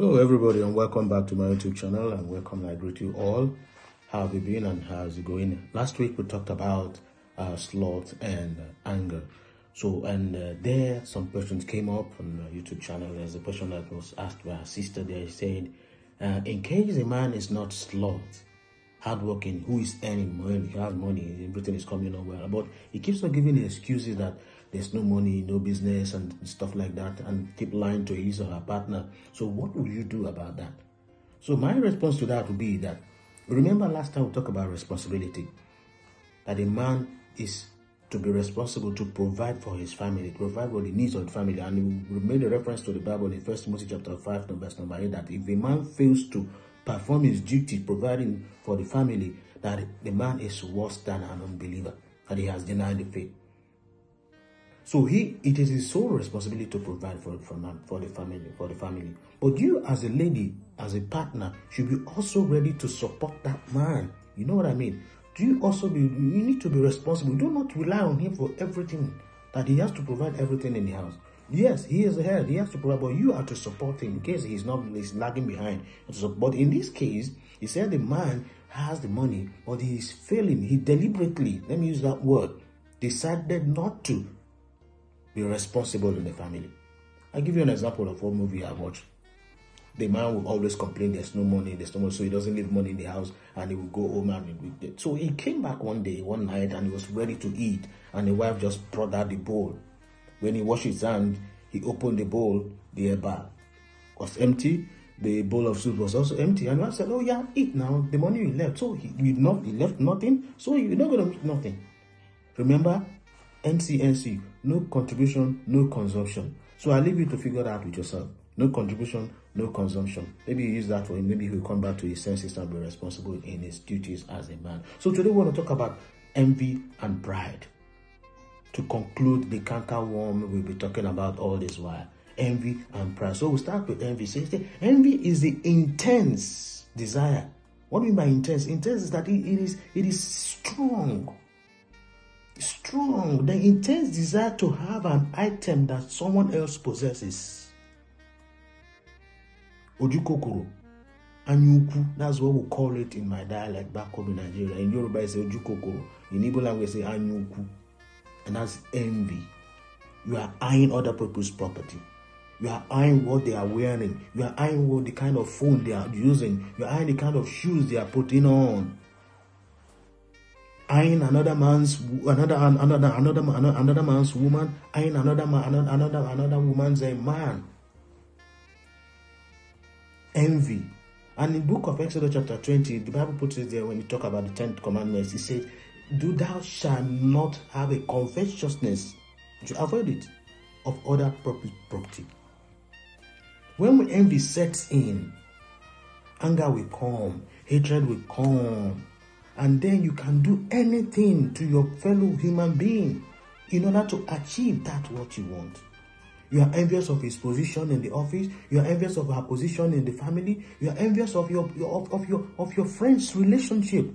Hello, everybody, and welcome back to my YouTube channel. And welcome, I greet you all. How have you been and how's it going? Last week we talked about uh, sloth and uh, anger. So, and uh, there some questions came up on YouTube channel. There's a question that was asked by a sister there. He said, uh, In case a man is not sloth, hardworking, who is earning money, he has money, everything is coming on well, but he keeps on giving excuses that there's no money, no business, and stuff like that, and keep lying to his or her partner. So, what will you do about that? So, my response to that would be that remember last time we talked about responsibility, that a man is to be responsible to provide for his family, provide for the needs of the family. And we made a reference to the Bible in First Timothy chapter 5, verse number 8, that if a man fails to perform his duty providing for the family, that the man is worse than an unbeliever, that he has denied the faith. So he, it is his sole responsibility to provide for, for, for the family, for the family. But you, as a lady, as a partner, should be also ready to support that man. You know what I mean? Do you also be? You need to be responsible. Do not rely on him for everything. That he has to provide everything in the house. Yes, he is the head. He has to provide, but you are to support him in case he's not he's lagging behind. But in this case, he said the man has the money, but he is failing. He deliberately, let me use that word, decided not to be responsible in the family. I'll give you an example of one movie I watched. The man will always complain there's no money, there's no money, so he doesn't leave money in the house and he will go home and so he came back one day, one night, and he was ready to eat, and the wife just brought out the bowl. When he washed his hand, he opened the bowl, the bar was empty, the bowl of soup was also empty, and I said, Oh yeah, eat now. The money you left. So he, not he left nothing, so you're not gonna eat nothing. Remember, NCNC, no contribution, no consumption. So I leave you to figure that out with yourself. No contribution, no consumption. Maybe you use that for him. Maybe he'll come back to his senses and be responsible in his duties as a man. So today we want to talk about envy and pride. To conclude the canker worm we'll be talking about all this while. Envy and pride. So we'll start with envy. So envy is the intense desire. What do you mean by intense? Intense is that it, it is it is strong strong, the intense desire to have an item that someone else possesses. Ojukokoro. Anyuku, that's what we call it in my dialect back home in Nigeria. In Yoruba, it's Ojukokoro. In Igbo language, say Anyuku. And that's envy. You are eyeing other people's property. You are eyeing what they are wearing. You are eyeing what the kind of phone they are using. You are eyeing the kind of shoes they are putting on eyeing another man's another another another another man's woman, eyeing another man another another, woman's a man. Envy. And in the book of Exodus chapter 20, the Bible puts it there when you talk about the Ten Commandments, it says, Do thou shalt not have a covetousness, to avoid it, of other property. When envy sets in, anger will come, hatred will come, and then you can do anything to your fellow human being in order to achieve that what you want. You are envious of his position in the office. You are envious of her position in the family. You are envious of your, of, of your of your friend's relationship.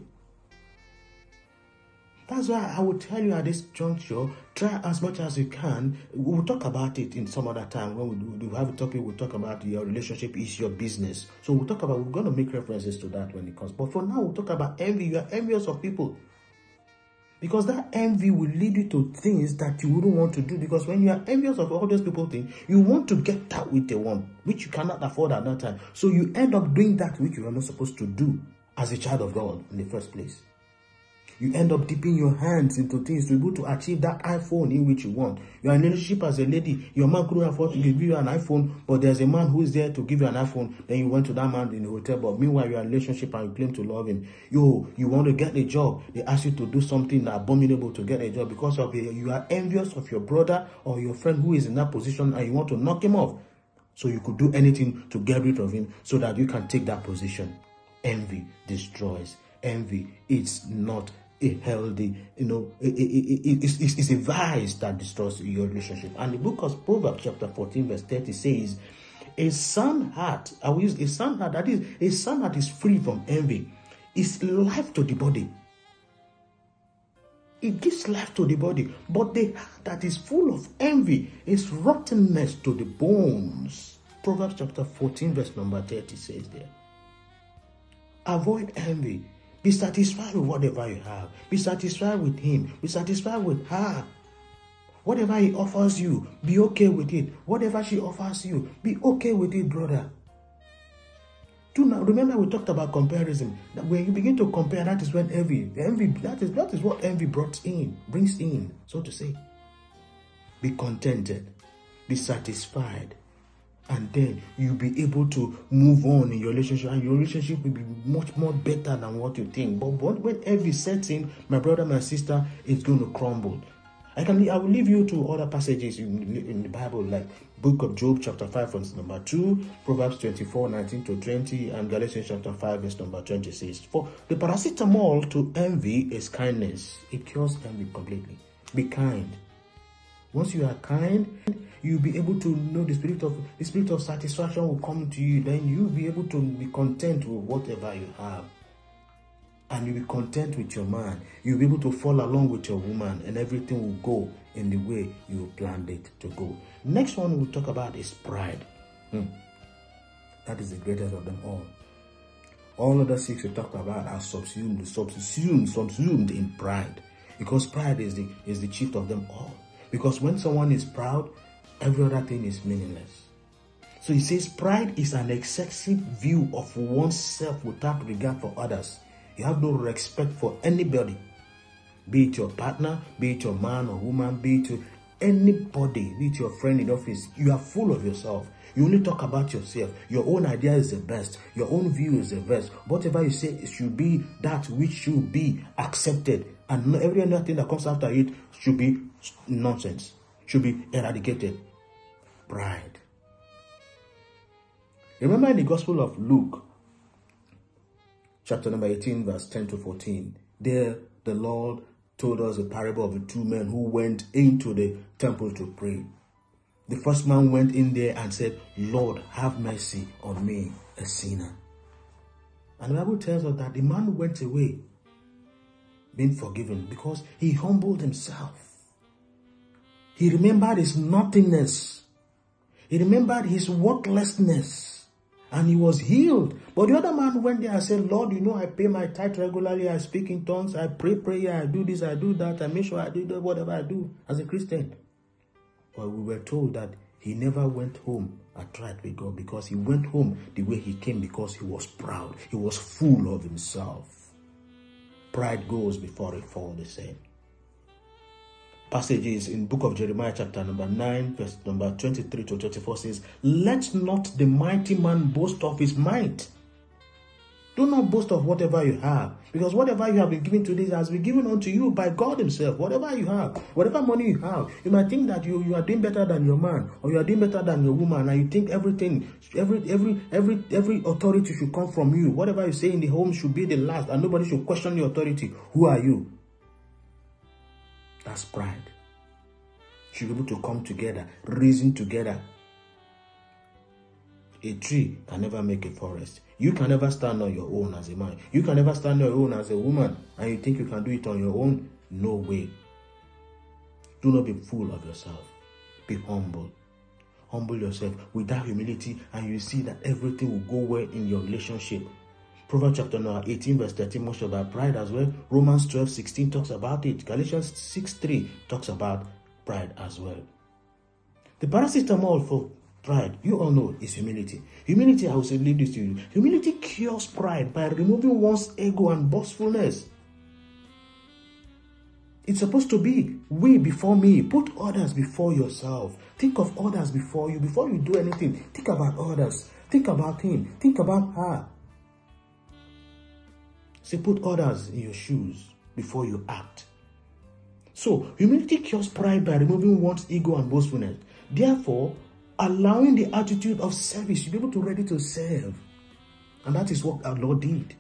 That's why I would tell you at this juncture, try as much as you can. We'll talk about it in some other time. When we do have a topic, we'll talk about your relationship is your business. So we'll talk about, we're going to make references to that when it comes. But for now, we'll talk about envy. You are envious of people. Because that envy will lead you to things that you wouldn't want to do. Because when you are envious of all those people things, you want to get that which they want, which you cannot afford at that time. So you end up doing that which you are not supposed to do as a child of God in the first place. You end up dipping your hands into things to be able to achieve that iPhone in which you want. You are in a relationship as a lady. Your man couldn't afford to give you an iPhone, but there's a man who is there to give you an iPhone. Then you went to that man in the hotel, but meanwhile you're in a relationship and you claim to love him. Yo, you want to get a job. They ask you to do something abominable to get a job because of it. You are envious of your brother or your friend who is in that position and you want to knock him off. So you could do anything to get rid of him so that you can take that position. Envy destroys. Envy is not a healthy, you know, it, it, it, it's, it's a vice that destroys your relationship. And the book of Proverbs, chapter 14, verse 30 says, A sound heart, I will use a sound heart, that is, a sound heart is free from envy, is life to the body. It gives life to the body, but the heart that is full of envy is rottenness to the bones. Proverbs chapter 14, verse number 30 says there. Avoid envy. Be satisfied with whatever you have. Be satisfied with him. Be satisfied with her. Whatever he offers you, be okay with it. Whatever she offers you, be okay with it, brother. Do now remember we talked about comparison. That when you begin to compare, that is when envy, envy, that is that is what envy brought in, brings in, so to say. Be contented, be satisfied, and then you'll be able to move on in your relationship, and your relationship will be much more better than what you think. But when envy sets in, my brother, my sister, it's going to crumble. I can I will leave you to other passages in, in the Bible, like Book of Job, chapter 5, verse number 2, Proverbs 24, 19 to 20, and Galatians chapter 5, verse number 26. For the paracetamol to envy is kindness. It cures envy completely. Be kind. Once you are kind, you'll be able to know the spirit of the spirit of satisfaction will come to you. Then you'll be able to be content with whatever you have and you'll be content with your man. You'll be able to fall along with your woman, and everything will go in the way you planned it to go. Next one we'll talk about is pride. Hmm. That is the greatest of them all. All other six we talked about are subsumed, subsumed, subsumed in pride. Because pride is the is the chief of them all. Because when someone is proud, every other thing is meaningless. So he says pride is an excessive view of oneself without regard for others. You have no respect for anybody, be it your partner, be it your man or woman, be it anybody, be it your friend in office. You are full of yourself. You only talk about yourself. Your own idea is the best. Your own view is the best. Whatever you say it should be that which should be accepted. And every other thing that comes after it should be nonsense. Should be eradicated. Pride. Remember in the Gospel of Luke, chapter number 18, verse 10 to 14. There, the Lord told us a parable of the two men who went into the temple to pray. The first man went in there and said, Lord, have mercy on me, a sinner. And the Bible tells us that the man went away being forgiven because he humbled himself. He remembered his nothingness. He remembered his worthlessness and he was healed. But the other man went there and said, Lord, you know, I pay my tithe regularly, I speak in tongues, I pray prayer, I do this, I do that, I make sure I do whatever I do as a Christian. But we were told that he never went home tried with God because he went home the way he came because he was proud. He was full of himself. Pride goes before a fall, they say passages in book of Jeremiah chapter number 9 verse number 23 to 24 says, Let not the mighty man boast of his might. Do not boast of whatever you have, because whatever you have been given to this has been given unto you by God Himself. Whatever you have, whatever money you have, you might think that you, you are doing better than your man or you are doing better than your woman, and you think everything, every every every every authority should come from you. Whatever you say in the home should be the last, and nobody should question your authority. Who are you? That's pride. Should be able to come together, reason together. A tree can never make a forest. You can never stand on your own as a man. You can never stand on your own as a woman. And you think you can do it on your own? No way. Do not be full of yourself. Be humble. Humble yourself with that humility, and you see that everything will go well in your relationship. Proverbs chapter 18, verse 13 much about pride as well. Romans 12, 16 talks about it. Galatians 6, 3 talks about pride as well. The paracetamol for pride, you all know, is humility. Humility, I will say, leave this to you. Humility cures pride by removing one's ego and boastfulness. It's supposed to be we before me. Put others before yourself. Think of others before you. Before you do anything, think about others. Think about him. Think about her. Say, put others in your shoes before you act. So, humility cures pride by removing one's ego and boastfulness. Therefore, allowing the attitude of service, you'll be able to ready to serve. And that is what our Lord did.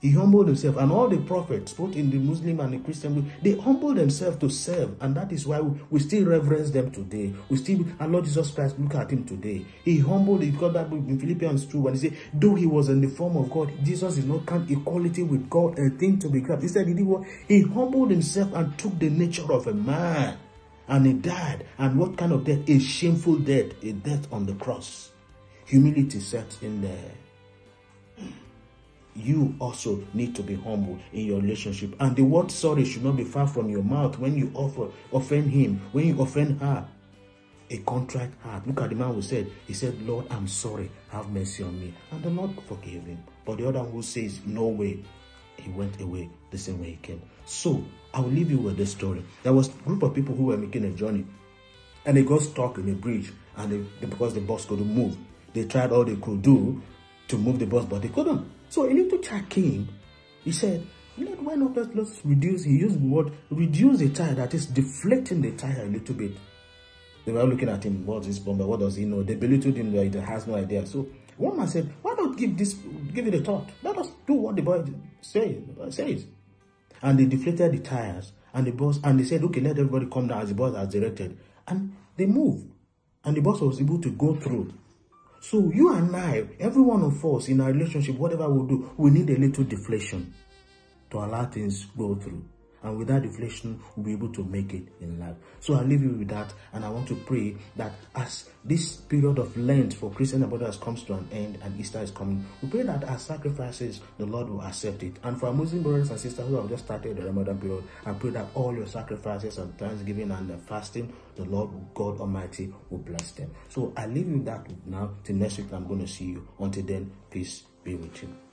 He humbled himself, and all the prophets, both in the Muslim and the Christian, they humbled themselves to serve, and that is why we, still reverence them today. We still, our Lord Jesus Christ, look at him today. He humbled, he got that in Philippians 2 when he said, though he was in the form of God, Jesus did not count equality with God a thing to be grabbed. He did what? He humbled himself and took the nature of a man, and he died. And what kind of death? A shameful death, a death on the cross. humility sets in there you also need to be humble in your relationship. And the word sorry should not be far from your mouth when you offer offend him, when you offend her. A contrite heart. Look at the man who said, He said, Lord, I'm sorry, have mercy on me. And the Lord forgave him. But the other one who says, No way, he went away the same way he came. So I will leave you with this story. There was a group of people who were making a journey and they got stuck in a bridge and they, because the bus couldn't move. They tried all they could do to move the bus, but they couldn't. So a little child came. He said, Lord, why not let's, let's reduce, he used the word, reduce the tire, that is deflecting the tire a little bit. They were looking at him, what's this bomber, what does he know? They belittled him, he has no idea. So one man said, why not give this, give it a thought? Let us do what the boy say, says. And they deflated the tires, and the boss, and they said, okay, let everybody come down as the boss has directed. And they moved. And the boss was able to go through. So you and I, every one of us in our relationship, whatever we do, we need a little deflation to allow things go through. And with that deflation, we'll be able to make it in life. So I leave you with that. And I want to pray that as this period of Lent for Christian and brothers comes to an end and Easter is coming, we pray that our sacrifices, the Lord will accept it. And for our Muslim brothers and sisters who have just started the Ramadan period, I pray that all your sacrifices and thanksgiving and the fasting, the Lord God Almighty will bless them. So I leave you with that now. Till next week, I'm going to see you. Until then, peace be with you.